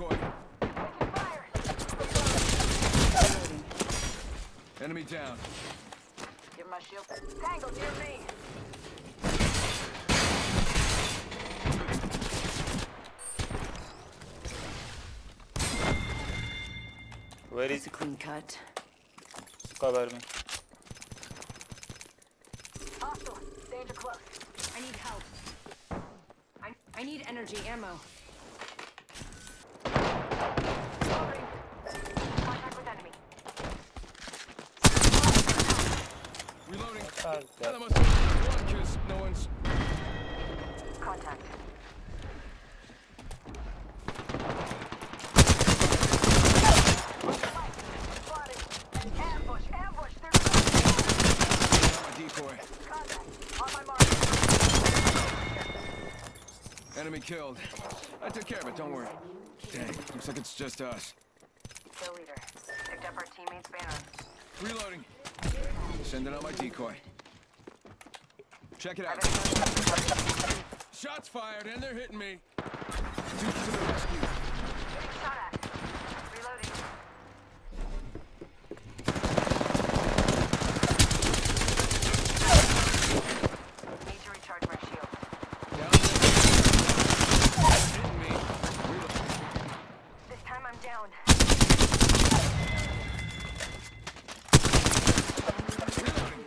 decoy. Taking fire. Enemy down. Give my shield. Tango near me. Where is Clean cut. cover me? Hostile. Danger close. I need help. I I need energy ammo. Lowering. Contact with enemy. Reloading. Yeah. that must be one, because no one's... Contact. Spotted. Ambush, ambush. There's my decoy. contact. On my mark. Enemy killed. I took care of it, don't worry. Dang, looks like it's just us. Kill leader. Picked up our teammate's banner. Reloading. Sending out my decoy. Check it out. Shots fired, and they're hitting me. To the rescue. Getting shot at. Reloading. Need to recharge my shield. Down there. Hitting me. Reloading. This time I'm down. Reloading.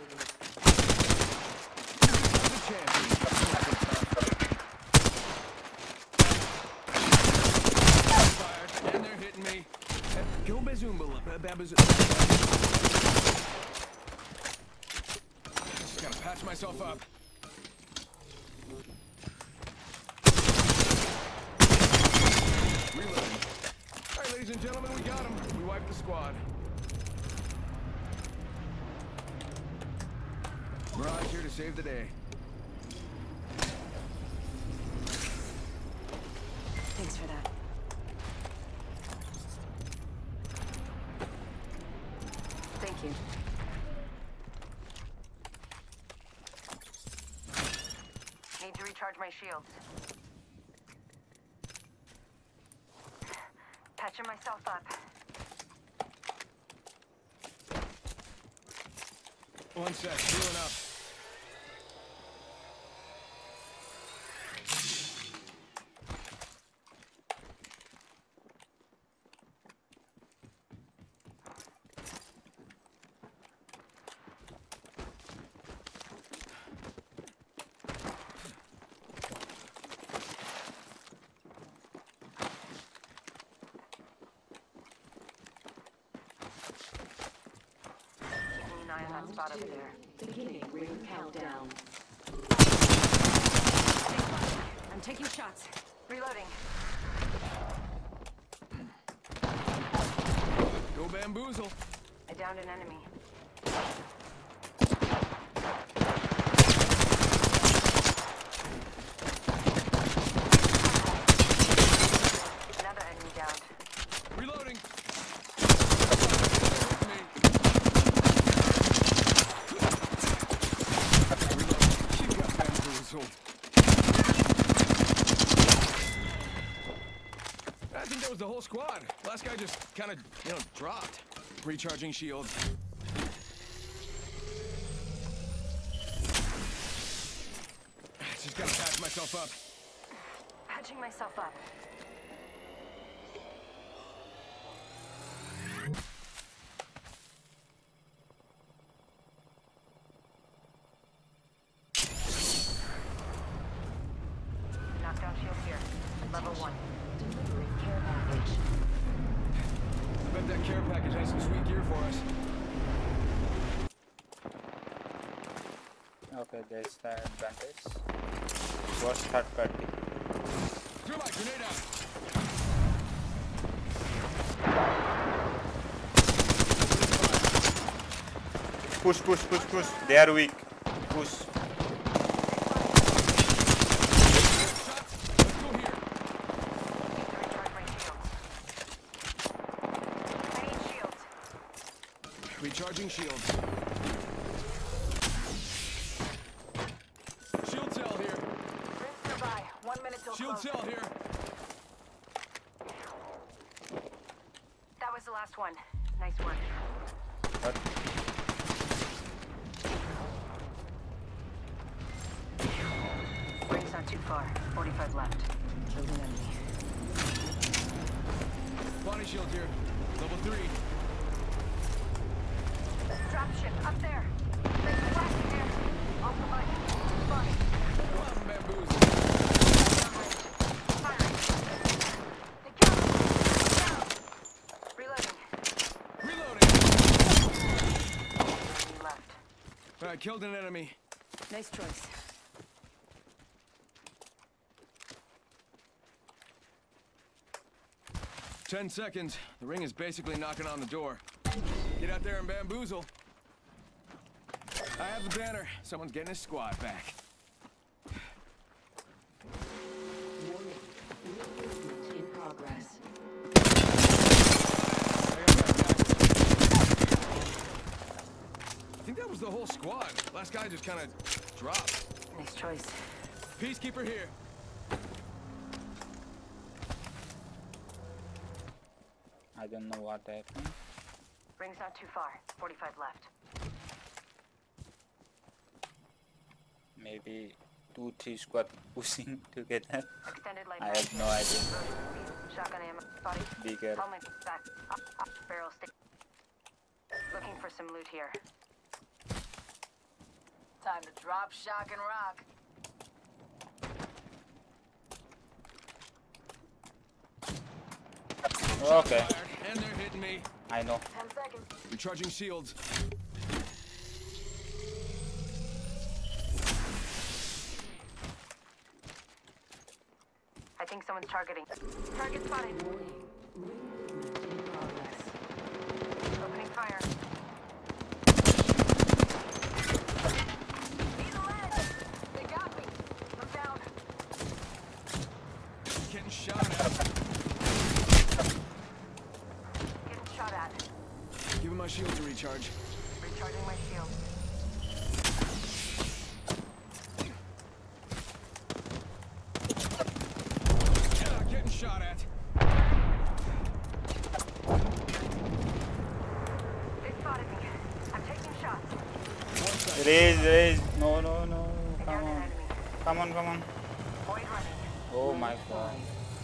There's a champion. Fired, and they're hitting me. Uh, Go Bazoombala. uh, Babazoom. Just gotta patch myself up. Reloading. All right, ladies and gentlemen, we got him. We wiped the squad. Mirage here to save the day. Thanks for that. Thank you. Need to recharge my shields. Patching myself up. One sec, healing up. Eye on that spot over there. Beginning ring countdown. I'm taking shots. Reloading. Go bamboozle. I downed an enemy. Another enemy downed. Reloading. She got bamboozled. I think that was the whole squad. Last guy just kind of, you know, dropped. Recharging shields. Just gotta patch myself up. Patching myself up. Knockdown shield here. Level one. Delivering care package. I bet that care package has some sweet gear for us. Okay, there's the advantage. What's third party? Push, push, push, push. They are weak. Push. Shots. Let's killed an enemy. Nice choice. Ten seconds. The ring is basically knocking on the door. Get out there and bamboozle. I have the banner. Someone's getting his squad back. Whole squad. Last guy just kind of dropped. Nice choice. Peacekeeper here. I don't know what happened. Ring's not too far. 45 left. Maybe two, three squad pushing together. Extended light I have no idea. Shotgun ammo. Body. Bigger. Helmet back. Up, up. Barrel stick. Looking for some loot here. Time to drop, shock, and rock. Okay. And they're hitting me. I know. 10 seconds. Recharging shields. I think someone's targeting. Target spotted. Warning. Ring movement in progress. Opening fire. Need a lead. They got me. I'm down. Getting shot at. Getting shot at. Giving my shield to recharge. Recharging my shield. Yeah, getting shot at. They spotted me. I'm taking shots. One second. Raise, raise. No, no, no. Come on. Come on, come on. Oh my god.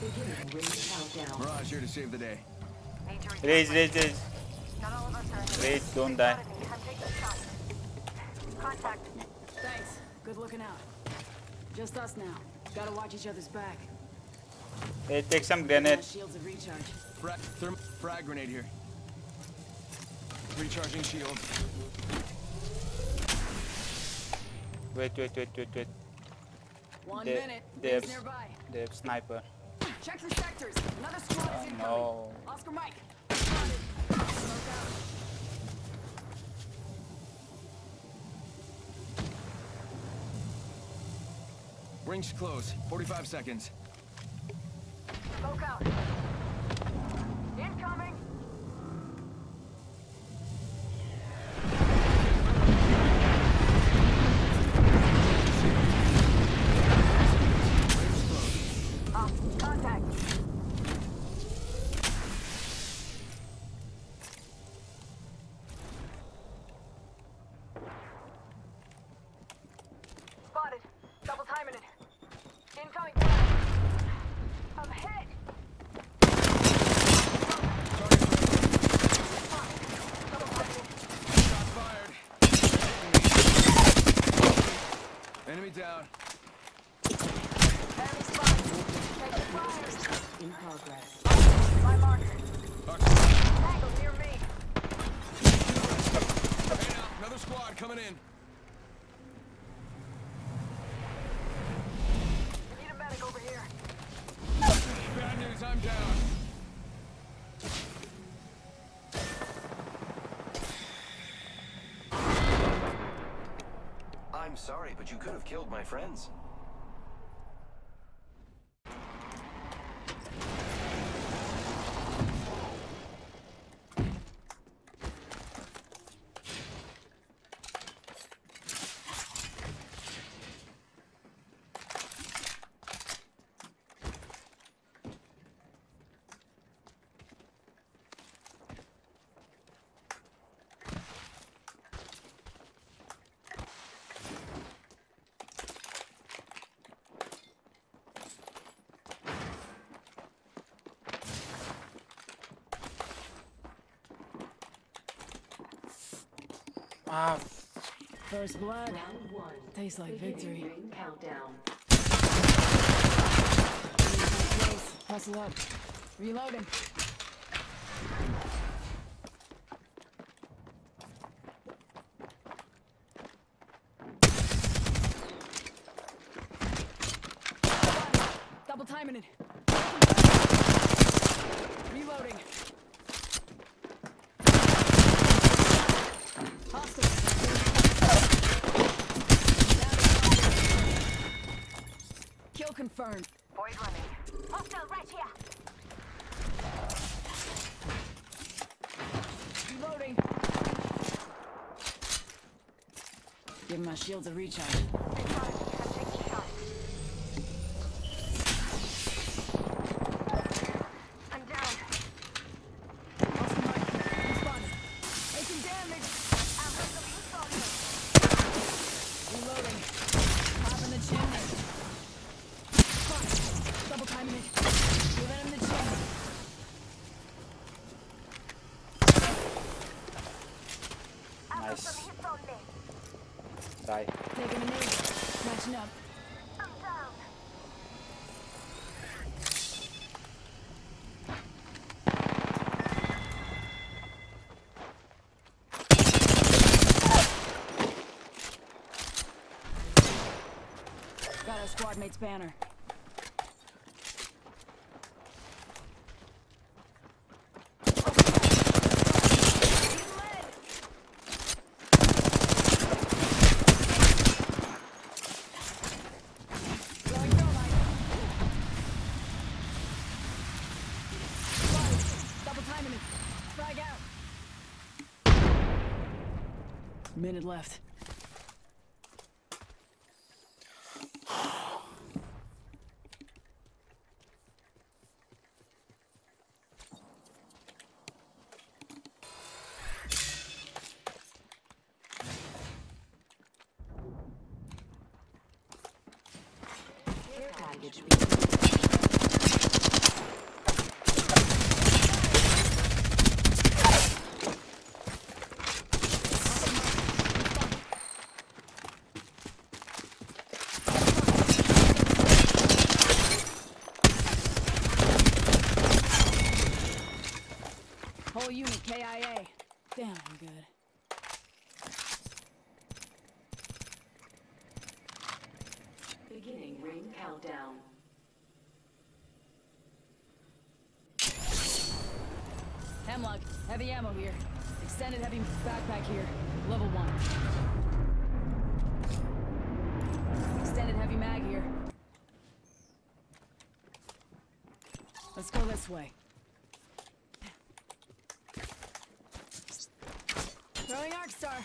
Beginning ring countdown. Mirage here to save the day. Need to recharge Raise, my raise, shield. raise. Not all of us are in the don't die. spotted me. I'm taking shots. Contact. Thanks. Good looking out. Just us now. Gotta watch each other's back. Hey, take some My grenade. shields of recharge. Fra therm frag grenade here. Recharging shield. Wait, wait, wait, wait, wait. One They- minute. they Rings have- nearby. They have sniper. Check the sectors. Another squad is Oh incoming. no. Oscar Mike. Spotted. Smoke out. Ring's close. 45 seconds. Smoke out. Incoming. Ring's close. Ah, contact. Spotted. Double timing it. Incoming. I'm hit. Double timing it. Shot fired. Enemy down. Enemy spotted. Taking fire. In progress. My marker. Oxygen. Tango near me. Hey now, another squad coming in. Need a medic over here. Bad news, I'm sorry, but you could have killed my friends. Ah. First blood. Round one. Tastes like victory. Countdown. Hustle up. Reloading. confirmed. Void running. Hostile right here. Reloading. Give my shield a recharge. taking a make. Matching up. Got a squad mate's banner. Minute left. ammo here. Extended heavy backpack here. Level one. Extended heavy mag here. Let's go this way. Throwing Arc Star.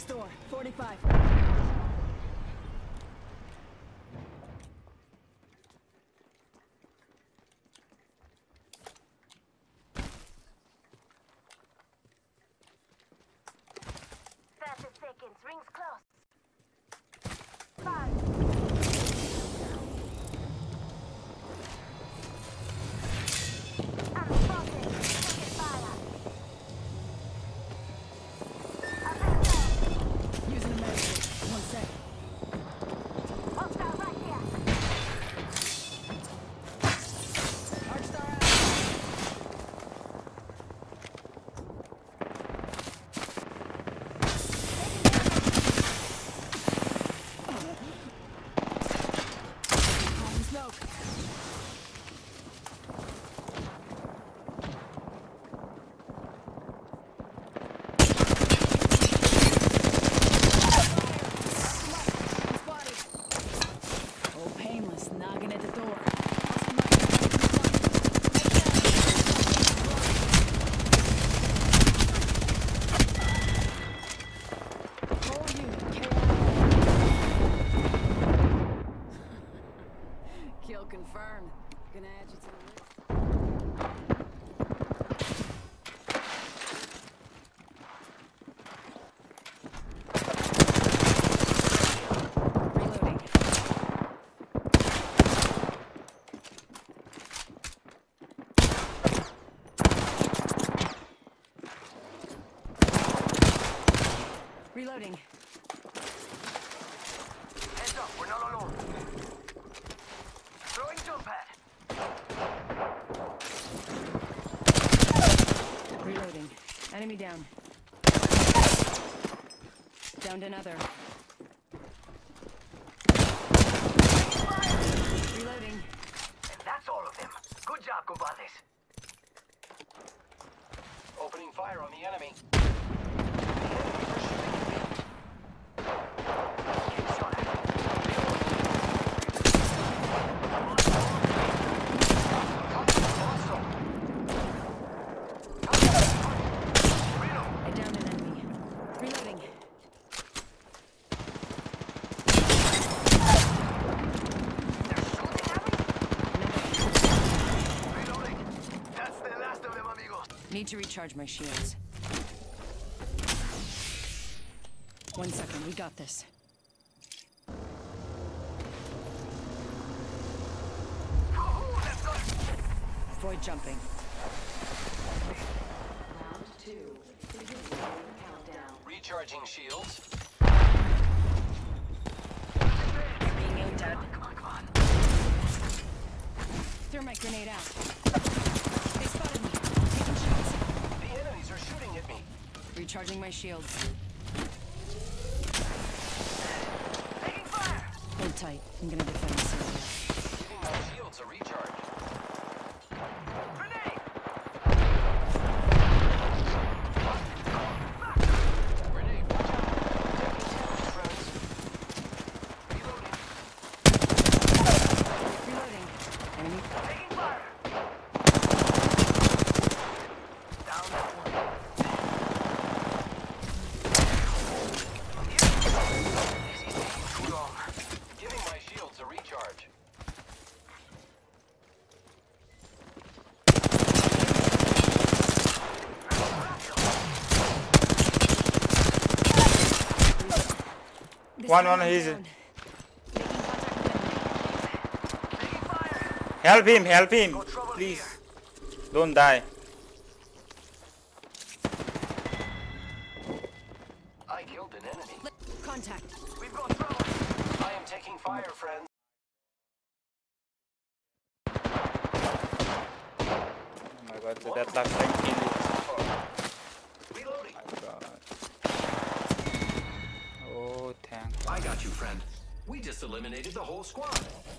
Next door, 45. Enemy down. Downed another. Reloading. That's all of them. Good job, compadres. Opening fire on the enemy. The enemies are shooting at me. Keep shot. I downed an enemy. Reloading. Reloading. That's the last of them, amigos. Need to recharge my shields. One second, we got this. Woohoo, let's go. Avoid jumping. Recharging shields. Being aimed at. Come on, come on. Thermite grenade out. They spotted me. Taking shots. The enemies are shooting at me. Recharging my shields. Taking fire. Hold tight. I'm gonna defend this area. Giving my shields a recharge. Grenade. Grenade, watch out. Taking damage, friends. Reloading. Reloading. Enemy. Taking fire. Down that one. This is taking too long. Giving my shields a recharge. This One, enemy one, he's- down. Making contact with enemy. Taking fire. Help him, help him. Please. Don't die.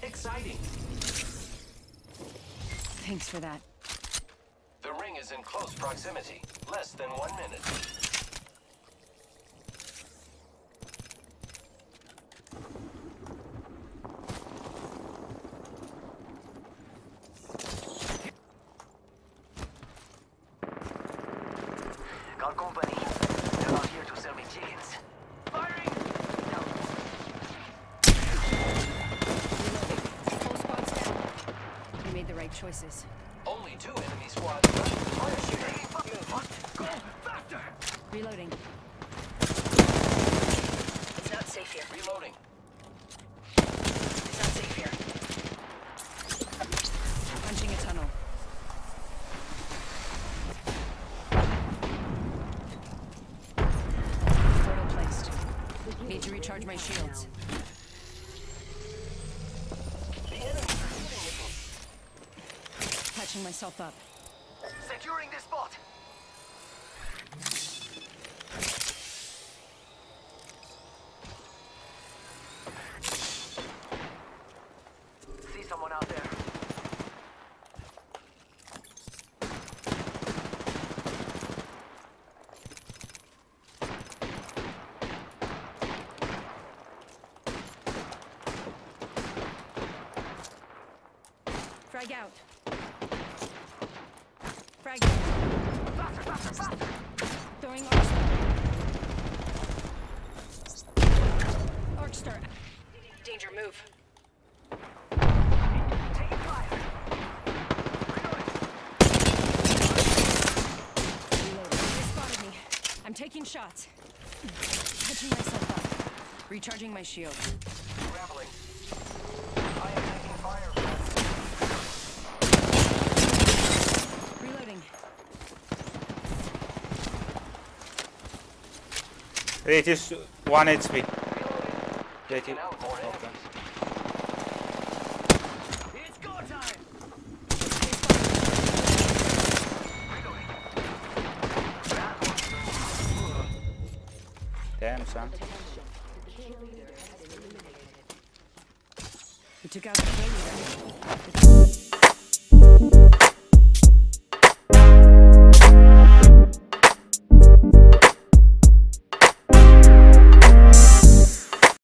Exciting. Thanks for that. The ring is in close proximity. Less than one minute. Got company. They're not here to sell me chickens. Firing! Reloading. Whole squad's down. We made the right choices. Only two enemy squads left. Fire shooting. What? Go faster! Reloading. It's not safe here. Reloading. It's not safe here. Punching a tunnel. Portal placed. Need to recharge my shields. Myself up. Securing this spot. See someone out there. Frag out fragment. Faster, faster, faster. Throwing Arcstar. Arcstar. Danger, move. I'm taking shots. Catching myself up. Recharging my shield. 81 HP. 80. Damn, son.